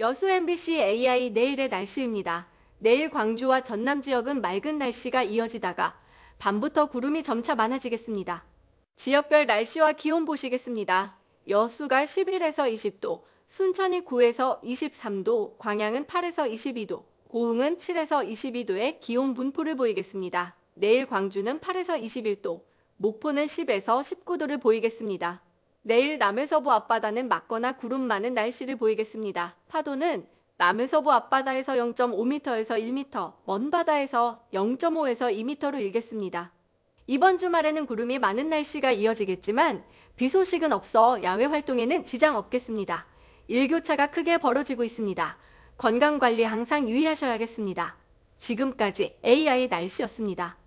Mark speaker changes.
Speaker 1: 여수 MBC AI 내일의 날씨입니다. 내일 광주와 전남 지역은 맑은 날씨가 이어지다가 밤부터 구름이 점차 많아지겠습니다. 지역별 날씨와 기온 보시겠습니다. 여수가 11에서 20도, 순천이 9에서 23도, 광양은 8에서 22도, 고흥은 7에서 22도의 기온 분포를 보이겠습니다. 내일 광주는 8에서 21도, 목포는 10에서 19도를 보이겠습니다. 내일 남해서부 앞바다는 맑거나 구름 많은 날씨를 보이겠습니다. 파도는 남해서부 앞바다에서 0.5m에서 1m, 먼 바다에서 0.5에서 2m로 일겠습니다. 이번 주말에는 구름이 많은 날씨가 이어지겠지만 비 소식은 없어 야외 활동에는 지장 없겠습니다. 일교차가 크게 벌어지고 있습니다. 건강 관리 항상 유의하셔야겠습니다. 지금까지 AI 날씨였습니다.